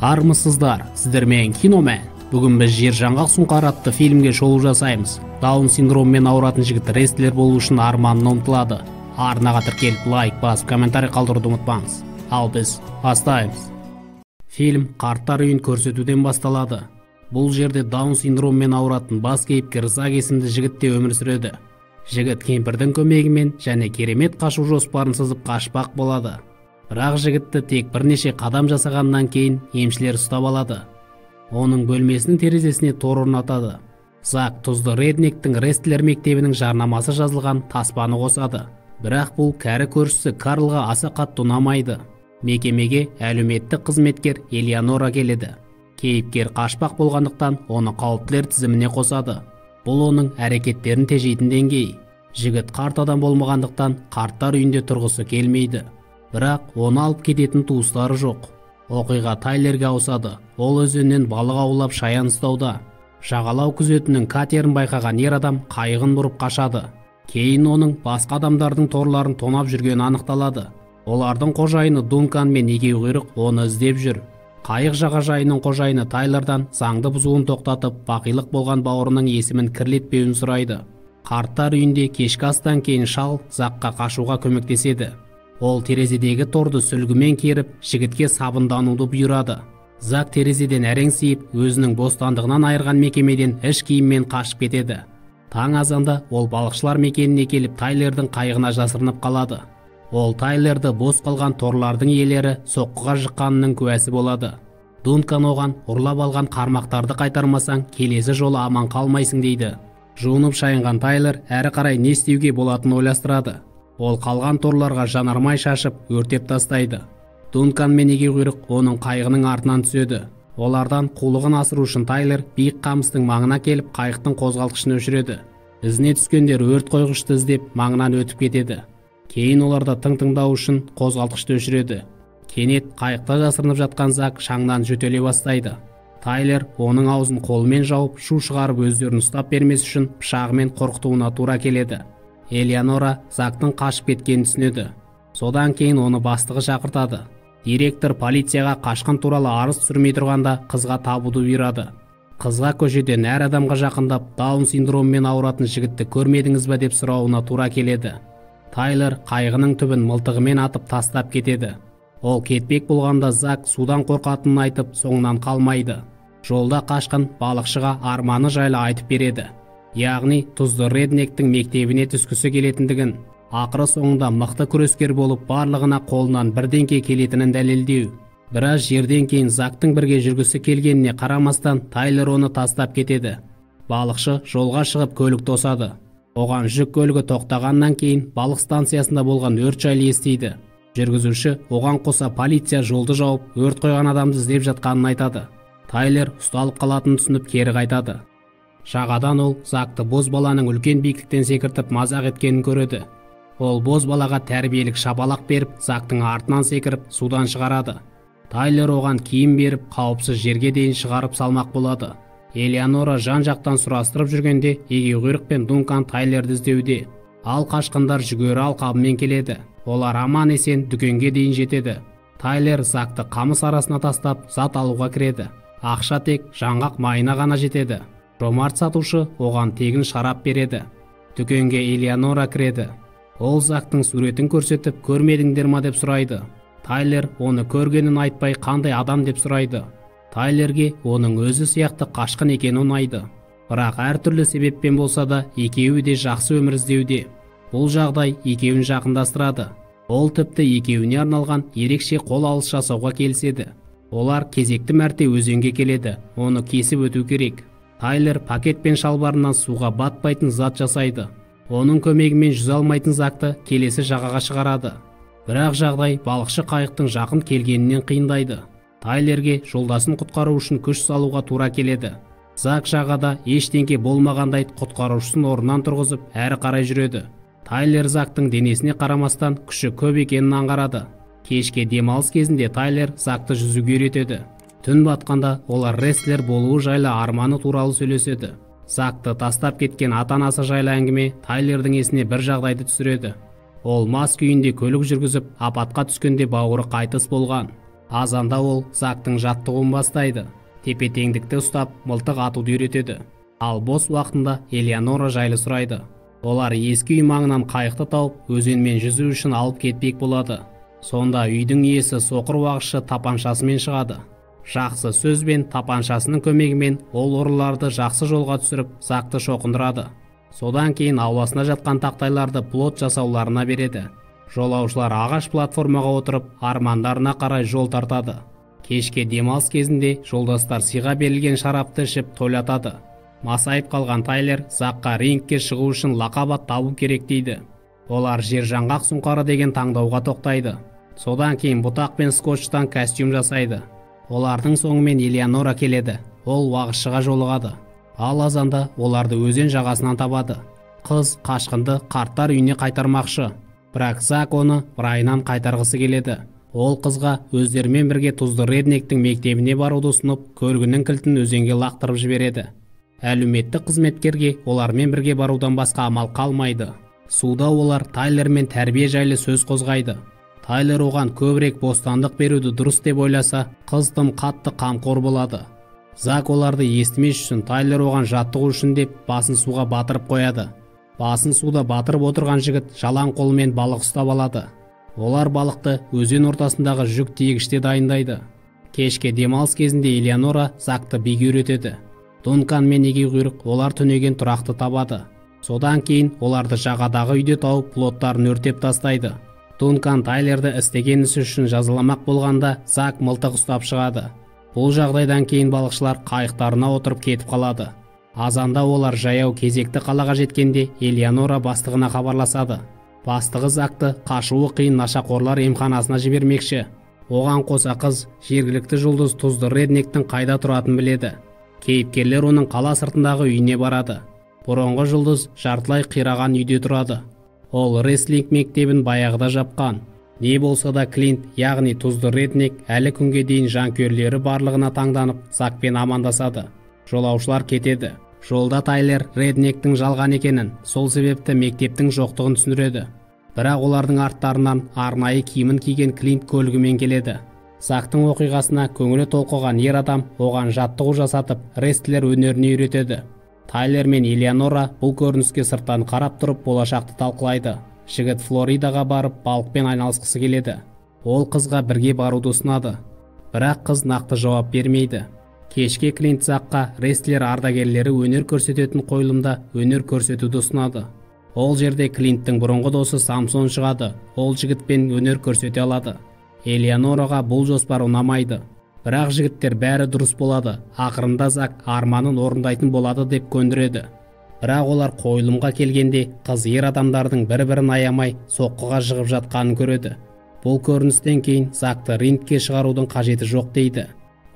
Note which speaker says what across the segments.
Speaker 1: армысыздар. Сіздермен киномен. Бүгін біз жер жаңғақ сұңқар атты фильмге шолу жасаймыз. Даун синдромымен ауыратын жігіт рестлер болу үшін арманына ұмтылады. Арнаға тіркеліп лайк басып комментарий қалдыруды ұмытпаңыз. Ал біз бастаймыз. Фильм қарттар үйін көрсетуден басталады бұл жерде даун синдромымен ауыратын бас кейіпкер зак есімді жігітте өмір сүреді. Жігіт кемпірдің көмегімен және керемет қашу жоспарын сызып қашпақ болады. Бірақ жігітті тек бірнеше қадам жасағаннан кейін емшілер ұстап алады. Оның бөлмесінің терезесіне тор орнатады. Зак тұзды реднектің рестлер мектебінің жарнамасы жазылған таспаны қосады. Бірақ бұл кәрі көршісі карлға аса қатты ұнамайды. Мекемеге әлеуметтік қызметкер элеонора келеді. Кейіпкер қашпақ болғандықтан оны қауіптілер тізіміне қосады. Бұл оның әрекеттерін тежейтін деңгей. Жігіт қарт адам болмағандықтан қарттар үйінде тұрғысы келмейді. Бірақ оны алып кететін туыстары жоқ. Оқиға тайлерге ауысады. Ол өзеннен балық аулап шаян ұстауда. Жағалау күзетінің катерін байқаған ер адам қайығын бұрып қашады. Кейін оның басқа адамдардың торларын тонап жүргені анықталады. Олардың қожайыны дункан мен егеуқұйрық оны іздеп жүр. Қайық жағажайының қожайыны тайлердан заңды бұзуын тоқтатып бақилық болған бауырының есімін кірлетпеуін сұрайды. Қарттар үйінде кешкі астан кейін шал заққа қашуға көмектеседі. Ол терезедегі торды сүлгімен керіп жігітке сабындануды бұйырады. Зак терезеден әреңсиіп өзінің бостандығынан айырған мекемеден іш киіммен қашып кетеді. Таң азанда ол балықшылар мекеніне келіп тайлердің қайығына жасырынып қалады. Ол тайлерді бос қалған торлардың иелері соққыға жыққанының куәсі болады. Дункан оған ұрлап алған қармақтарды қайтармасаң келесі жолы аман қалмайсың дейді. Жуынып шайынған тайлер әрі қарай не істеуге болатынын ойластырады. Ол қалған торларға жанармай шашып өртеп тастайды. Дункан мен егеуқұйрық оның қайығының артынан түседі? Олардан қулығын асыру үшін тайлер биік қамыстың маңына келіп қайықтың қозғалтқышын өшіреді. Ізіне түскендер өрт қойғышты іздеп маңынан өтіп кетеді. Кейін оларда тың тыңдау үшін қозғалтқышты өшіреді. Кенет қайықта жасырынып жатқан зак шаңнан жөтеле бастайды. Тайлер оның аузын қолымен жауып шу шығарып өздерін ұстап бермес үшін пышағымен қорқытуына тура келеді. Элеонора зактың қашып кеткенін түсінеді. Содан кейін оны бастығы шақыртады. Директор полицияға қашқын туралы арыз түсірмей тұрғанда қызға табуды бұйырады. Қызға көшеден әр адамға жақындап даун синдромымен ауыратын жігітті көрмедіңіз ба деп сұрауына тура келеді. Тайлер қайғының түбін мылтығымен атып тастап кетеді. Ол кетпек болғанда зак судан қорқатынын айтып соңынан қалмайды. Жолда қашқын балықшыға арманы жайлы айтып береді. Яғни тұзды реднектің мектебіне түскісі келетіндігін. Ақыры соңында мықты күрескер болып барлығына қолынан бірдеңке келетінін дәлелдеу. Біраз жерден кейін зактың бірге жүргісі келгеніне қарамастан тайлер оны тастап кетеді. Балықшы жолға шығып көлік тосады. Оған жүк көлігі тоқтағаннан кейін балық станциясында болған өрт жайлы естиді. Жүргізуші оған қоса полиция жолды жауып өрт қойған адамды іздеп жатқанын айтады. Тайлер ұсталып қалатынын түсініп кері қайтады. Жағадан ол закты баланың үлкен биіктіктен секіртіп мазақ еткенін көреді. Ол балаға тәрбиелік шапалақ беріп зактың артынан секіріп судан шығарады. Тайлер оған киім беріп қауіпсіз жерге дейін шығарып салмақ болады. Элеонора жан жақтан сұрастырып жүргенде егеуқұйрық пен дункан тайлерді іздеуде. Ал қашқындар жүгері алқабымен келеді. Олар аман есен дүкенге дейін жетеді. Тайлер закты қамыс арасына тастап зат алуға кіреді. Ақша тек жаңғақ майына ғана жетеді. Жомарт сатушы оған тегін шарап береді. Дүкенге элеонора кіреді. Ол зактың суретін көрсетіп көрмедіңдер ма? деп сұрайды. Тайлер оны көргенін айтпай қандай адам? деп сұрайды. Тайлерге оның өзі сияқты қашқын екені ұнайды. Бірақ әртүрлі себеппен болса да екеуі де жақсы өмір іздеуде. Бұл жағдай екеуін жақындастырады. Ол тіпті екеуіне арналған ерекше қол алыс жасауға келіседі. Олар кезекті мәрте өзенге келеді. Оны кесіп өту керек. Тайлер пакет пен шалбарынан суға батпайтын зат жасайды. Оның көмегімен жүзе алмайтын закты келесі жағаға шығарады. Бірақ жағдай балықшы қайықтың жақын келгенінен қиындайды. Тайлерге жолдасын құтқару үшін күш салуға тура келеді. Зак жағада ештеңке болмағандай құтқарушысын орнынан тұрғызып әрі қарай жүреді. Тайлер зактың денесіне қарамастан күші көп екенін аңғарады. Кешке демалыс кезінде тайлер закты жүзуге үйретеді. Түн батқанда олар рестлер болуы жайлы арманы туралы сөйлеседі. Закты тастап кеткен ата анасы жайлы әңгіме тайлердің есіне бір жағдайды түсіреді. Ол мас күйінде көлік жүргізіп апатқа түскенде бауыры қайтыс болған. Азанда ол зактың жаттығуын бастайды. Тепе теңдікті ұстап мылтық атуды үйретеді. Ал бос уақытында элеонора жайлы сұрайды. Олар ескі үй маңынан қайықты тауып өзенмен жүзу үшін алып кетпек болады. Сонда үйдің иесі соқыр уағызшы тапаншасымен шығады. Жақсы сөз бен тапаншасының көмегімен ол ұрыларды жақсы жолға түсіріп закты шоқындырады. Содан кейін ауласына жатқан тақтайларды плот жасауларына береді. Жолаушылар ағаш платформаға отырып армандарына қарай жол тартады. Кешке демалыс кезінде жолдастар сыйға берілген шарапты ішіп тойлатады масайып қалған тайлер заққа рингке шығу үшін лақап табу керек дейді. Олар жер жаңғақ сұңқары деген таңдауға тоқтайды. Содан кейін бұтақ пен скотчтан костюм жасайды. Олардың соңымен элеонора келеді. Ол уағызшыға жолығады. Ал азанда оларды өзен жағасынан табады. Қыз қашқынды қарттар үйіне қайтармақшы. Бірақ зак оны райынан қайтарғысы келеді. Ол қызға өздерімен бірге тұзды реднектің мектебіне баруды ұсынып көлігінің кілтін өзенге лақтырып жібереді. Әлеуметтік қызметкерге олармен бірге барудан басқа амал қалмайды. Суда олар тайлермен тәрбие жайлы сөз қозғайды. Тайлер оған көбірек бостандық беруді дұрыс деп ойласа қыз тым қатты қамқор болады. Зак оларды естімес үшін тайлер оған жаттығу үшін деп басын суға батырып қояды. Басын суда батырып отырған жігіт жалаң қолымен балық ұстап алады. Олар балықты өзен ортасындағы жүк тиегіште дайындайды. Кешке демалыс кезінде элеонора закты биге үйретеді. Дункан мен егеуқұйрық олар түнеген тұрақты табады. Содан кейін оларды жағадағы үйде тауып плоттарын өртеп тастайды. Дункан тайлерді істеген ісі үшін жазаламақ болғанда зак мылтық ұстап шығады. Бұл жағдайдан кейін балықшылар қайықтарына отырып кетіп қалады. Азанда олар жаяу кезекті қалаға жеткенде элеонора бастығына хабарласады. Бастығы закты қашуы қиын нашақорлар емханасына жібермекші. Оған қоса қыз жергілікті жұлдыз тұзды реднектің қайда тұратынын біледі. Кейіпкерлер оның қала сыртындағы үйіне барады. Бұрынғы жұлдыз жартылай қираған үйде тұрады. Ол рестлинг мектебін баяғыда жапқан. Не болса да клинт яғни тұзды реднек әлі күнге дейін жанкүйерлері барлығына таңданып закпен амандасады. Жолаушылар кетеді. Жолда тайлер реднектің жалған екенін сол себепті мектептің жоқтығын түсіндіреді. Бірақ олардың арттарынан арнайы киімін киген клинт көлігімен келеді. Зактың оқиғасына көңілі толқыған ер адам оған жаттығу жасатып рестлер өнеріне үйретеді. Тайлер мен элеонора бұл көрініске сырттан қарап тұрып болашақты талқылайды. Жігіт флоридаға барып балықпен айналысқысы келеді. Ол қызға бірге баруды ұсынады. Бірақ қыз нақты жауап бермейді. Кешке клинт жаққа рестлер ардагерлері өнер көрсететін қойылымда өнер көрсетуді ұсынады. Ол жерде клинттің бұрынғы досы самсон шығады. Ол жігітпен өнер көрсете алады. Элеонораға бұл жоспар ұнамайды. Бірақ жігіттер бәрі дұрыс болады ақырында зак арманын орындайтын болады деп көндіреді. Бірақ олар қойылымға келгенде қыз ер адамдардың бір бірін аямай соққыға жығып жатқанын көреді. Бұл көріністен кейін закты рингке шығарудың қажеті жоқ дейді.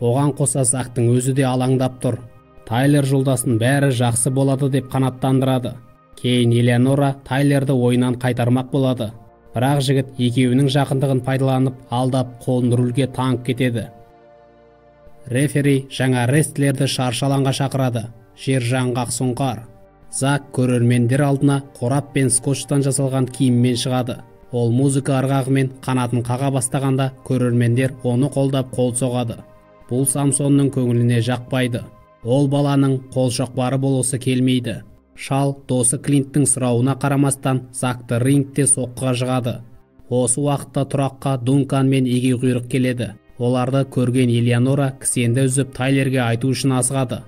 Speaker 1: Оған қоса зактың өзі де алаңдап тұр. Тайлер жолдасын бәрі жақсы болады деп қанаттандырады. Кейін элеонора тайлерді ойынан қайтармақ болады. Бірақ жігіт екеуінің жақындығын пайдаланып алдап қолын рульге таңып кетеді. Рефери жаңа рестлерді шаршы алаңға шақырады. Жер жаңғақ сұңқар зак көрермендер алдына қорап пен скотчтан жасалған киіммен шығады. Ол музыка ырғағымен қанатын қаға бастағанда көрермендер оны қолдап қол соғады. Бұл самсонның көңіліне жақпайды. Ол баланың қолшоқпары болғысы келмейді. Шал досы клинттің сұрауына қарамастан закты рингте соққыға жығады. Осы уақытта тұраққа дункан мен егеуқұйрық келеді. Оларды көрген элеонора кісенді үзіп тайлерге айту үшін асығады.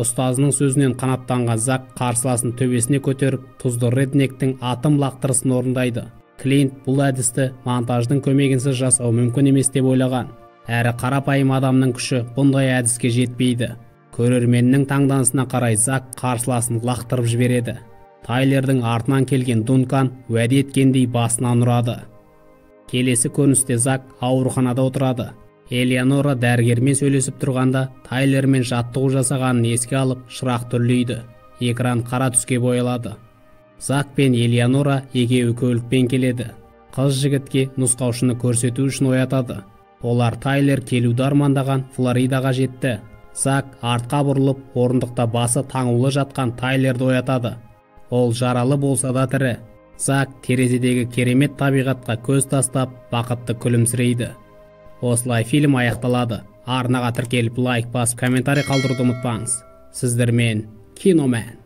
Speaker 1: Ұстазының сөзінен қанаттанған зак қарсыласын төбесіне көтеріп тұзды реднектің атым лақтырысын орындайды. Клинт бұл әдісті монтаждың көмегінсіз жасау мүмкін емес деп ойлаған. Әрі қарапайым адамның күші бұндай әдіске жетпейді. Көрерменнің таңданысына қарай зак қарсыласын лақтырып жібереді. Тайлердің артынан келген дункан уәде еткендей басынан ұрады. Келесі көріністе зак ауруханада отырады. Элеонора дәрігермен сөйлесіп тұрғанда тайлермен жаттығу жасағанын еске алып шырақ түрлейді экран қара түске боялады. Зак пен элеонора екеуі көлікпен келеді. Қыз жігітке нұсқаушыны көрсету үшін оятады. Олар тайлер келуді армандаған флоридаға жетті. Зак артқа бұрылып орындықта басы таңулы жатқан тайлерді оятады. Ол жаралы болса да тірі. Зак терезедегі керемет табиғатқа көз тастап бақытты күлімсірейді. Осылай фильм аяқталады. Арнаға тіркеліп лайк басып комментарий қалдыруды ұмытпаңыз. Сіздермен киномен.